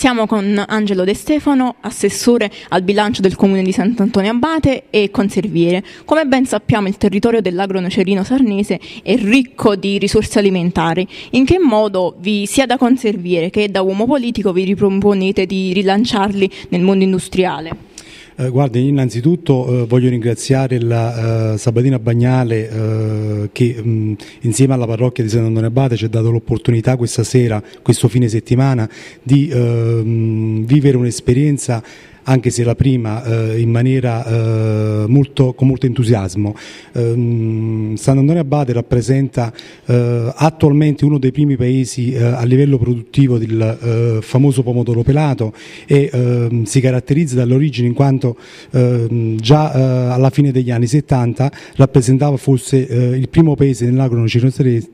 Siamo con Angelo De Stefano, assessore al bilancio del comune di Sant'Antonio Abate e conserviere. Come ben sappiamo il territorio dell'agronocerino sarnese è ricco di risorse alimentari. In che modo vi sia da conserviere che da uomo politico vi riproponete di rilanciarli nel mondo industriale? Eh, guardi, innanzitutto eh, voglio ringraziare la eh, Sabatina Bagnale eh, che mh, insieme alla parrocchia di Sant'Antonio Abate ci ha dato l'opportunità questa sera, questo fine settimana, di ehm, vivere un'esperienza anche se la prima eh, in maniera eh, molto, con molto entusiasmo. Eh, Sant'Antonio Abate rappresenta eh, attualmente uno dei primi paesi eh, a livello produttivo del eh, famoso pomodoro pelato e ehm, si caratterizza dall'origine in quanto ehm, già alla fine degli anni 70 rappresentava forse il primo paese nell'agro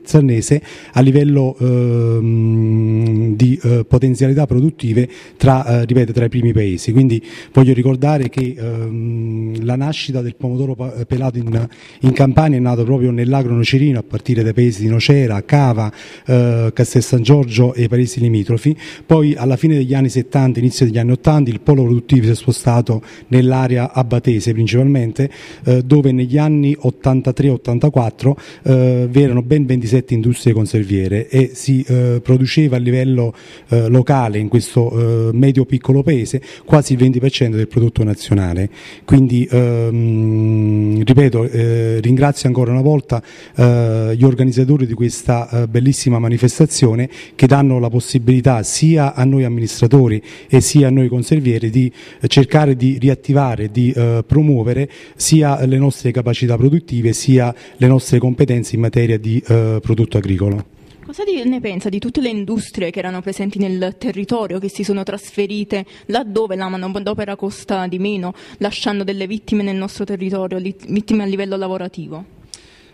sarnese a livello ehm, di potenzialità produttive tra, ripeto, tra i primi paesi. Quindi voglio ricordare che ehm, la nascita del pomodoro pelato in, in, Campania è nata proprio nell'agro nocerino a partire dai paesi di Nocera, Cava, eh, Castel San Giorgio e i paesi limitrofi. Poi alla fine degli anni 70, inizio degli anni 80 il polo produttivo si è spostato nell'area abbatese principalmente eh, dove negli anni 83-84 eh, vi erano ben 27 industrie conserviere e si eh, produceva a livello eh, locale in questo eh, medio piccolo paese quasi il 20% del prodotto nazionale. Quindi ehm, ripeto, eh, ringrazio ancora una volta eh, gli organizzatori di questa eh, bellissima manifestazione che danno la possibilità sia a noi amministratori e sia a noi conservieri di cercare di riattivare, di eh, promuovere sia le nostre capacità produttive sia le nostre competenze in materia di eh, prodotto agricolo. Cosa ne pensa di tutte le industrie che erano presenti nel territorio, che si sono trasferite laddove la manodopera costa di meno, lasciando delle vittime nel nostro territorio, vittime a livello lavorativo?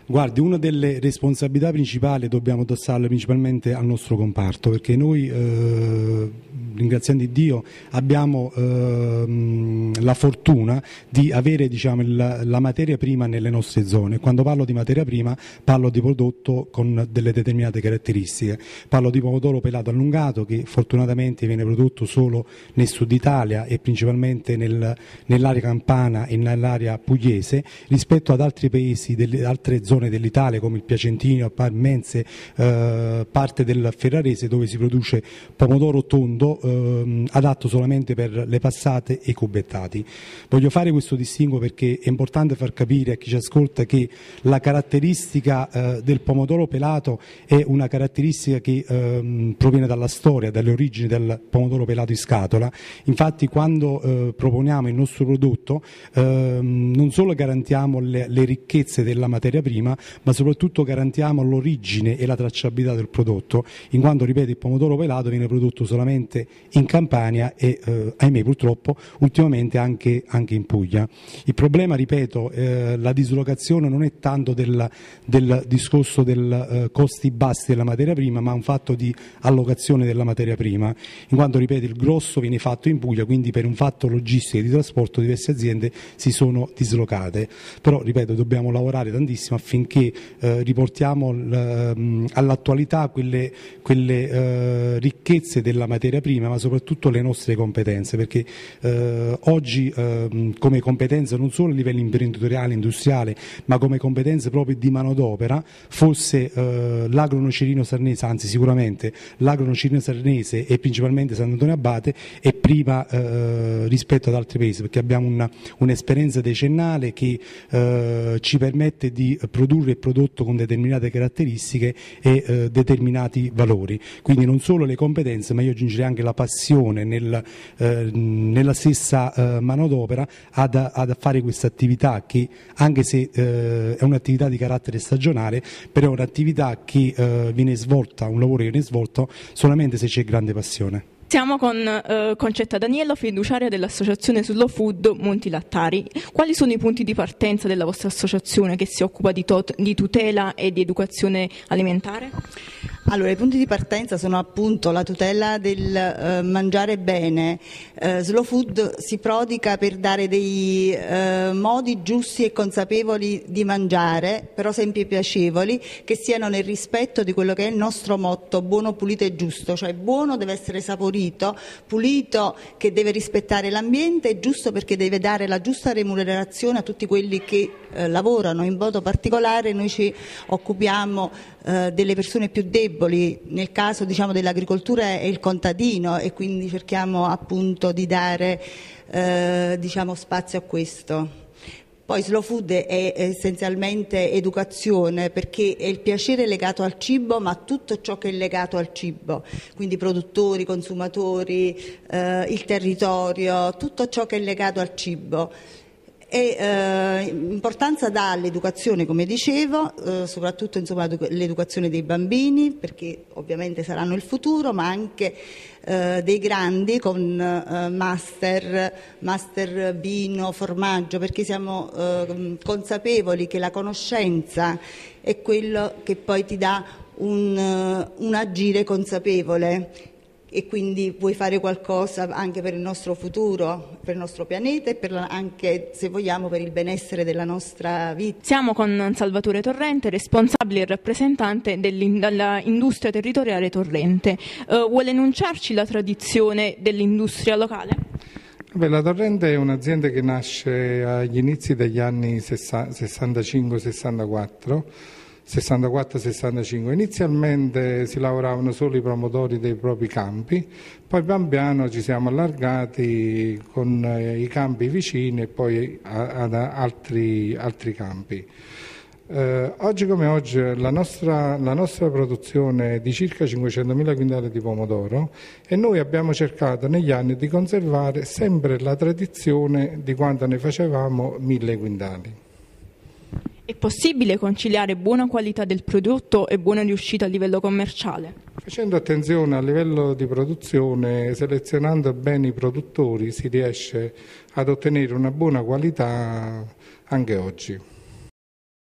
Guardi, una delle responsabilità principali dobbiamo addossarle principalmente al nostro comparto, perché noi, eh, ringraziando Dio, abbiamo eh, la fortuna di avere diciamo, la, la, materia prima nelle nostre zone. Quando parlo di materia prima parlo di prodotto con delle determinate caratteristiche. Parlo di pomodoro pelato allungato che fortunatamente viene prodotto solo nel sud Italia e principalmente nel, nell'area campana e nell'area pugliese rispetto ad altri paesi, delle, altre zone zone dell'Italia come il Piacentino, Parmense, eh, parte del Ferrarese dove si produce pomodoro tondo eh, adatto solamente per le passate e i cubettati. Voglio fare questo distinguo perché è importante far capire a chi ci ascolta che la caratteristica eh, del pomodoro pelato è una caratteristica che ehm, proviene dalla storia, dalle origini del pomodoro pelato in scatola. Infatti quando eh, proponiamo il nostro prodotto ehm, non solo garantiamo le, le ricchezze della materia prima, prima, ma soprattutto garantiamo l'origine e la tracciabilità del prodotto, in quanto, ripeto, il pomodoro pelato viene prodotto solamente in Campania e, eh, ahimè, purtroppo, ultimamente anche, anche, in Puglia. Il problema, ripeto, eh, la dislocazione non è tanto del, del discorso dei eh, costi bassi della materia prima, ma un fatto di allocazione della materia prima, in quanto, ripeto, il grosso viene fatto in Puglia, quindi per un fatto logistico e di trasporto diverse aziende si sono dislocate. Però, ripeto, dobbiamo lavorare tantissimo affinché affinché eh, riportiamo ehm, all'attualità quelle, quelle eh, ricchezze della materia prima, ma soprattutto le nostre competenze, perché eh, oggi ehm, come competenze non solo a livello imprenditoriale, industriale, ma come competenze proprio di manodopera, fosse eh, l'agronocerino sarnese, anzi sicuramente l'agronocerino sarnese e principalmente Sant'Antonio Abate è prima eh, rispetto ad altri paesi, perché abbiamo un'esperienza decennale che eh, ci permette di produrre produrre il prodotto con determinate caratteristiche e eh, determinati valori. Quindi non solo le competenze, ma io aggiungerei anche la passione nel, eh, nella stessa eh, manodopera ad, ad, fare questa attività che anche se eh, è un'attività di carattere stagionale, però è un'attività che eh, viene svolta, un lavoro che viene svolto solamente se c'è grande passione. Siamo con eh, Concetta Daniello, fiduciaria dell'Associazione Slow Food Monti Lattari. Quali sono i punti di partenza della vostra associazione che si occupa di, di tutela e di educazione alimentare? Allora, i punti di partenza sono appunto la tutela del eh, mangiare bene. Eh, slow food si prodiga per dare dei eh, modi giusti e consapevoli di mangiare, però sempre piacevoli, che siano nel rispetto di quello che è il nostro motto buono, pulito e giusto, cioè buono deve essere saporito, pulito che deve rispettare l'ambiente e giusto perché deve dare la giusta remunerazione a tutti quelli che eh, lavorano. In modo particolare noi ci occupiamo eh, delle persone più deboli, nel caso diciamo, dell'agricoltura è il contadino e quindi cerchiamo appunto di dare eh, diciamo, spazio a questo. Poi slow food è essenzialmente educazione perché è il piacere legato al cibo ma tutto ciò che è legato al cibo, quindi produttori, consumatori, eh, il territorio, tutto ciò che è legato al cibo e eh, importanza dà all'educazione, come dicevo, eh, soprattutto insomma, l'educazione dei bambini, perché ovviamente saranno il futuro, ma anche eh, dei grandi con eh, master, master vino, formaggio, perché siamo eh, consapevoli che la conoscenza è quello che poi ti dà un, un agire consapevole e quindi vuoi fare qualcosa anche per il nostro futuro, per il nostro pianeta e la, anche, se vogliamo, per il benessere della nostra vita. Siamo con Salvatore Torrente, responsabile e rappresentante dell'industria territoriale Torrente. Uh, vuole enunciarci la tradizione dell'industria locale? Beh, la Torrente è un'azienda che nasce agli inizi degli anni 65-64 64-65. Inizialmente si lavoravano solo i promotori dei propri campi, poi pian piano ci siamo allargati con eh, i campi vicini e poi ad altri, altri campi. Eh, oggi come oggi la nostra, la nostra, produzione è di circa 500.000 quintali di pomodoro e noi abbiamo cercato negli anni di conservare sempre la tradizione di quando ne facevamo 1.000 quintali. È possibile conciliare buona qualità del prodotto e buona riuscita a livello commerciale? Facendo attenzione a livello di produzione, selezionando bene i produttori, si riesce ad ottenere una buona qualità anche oggi.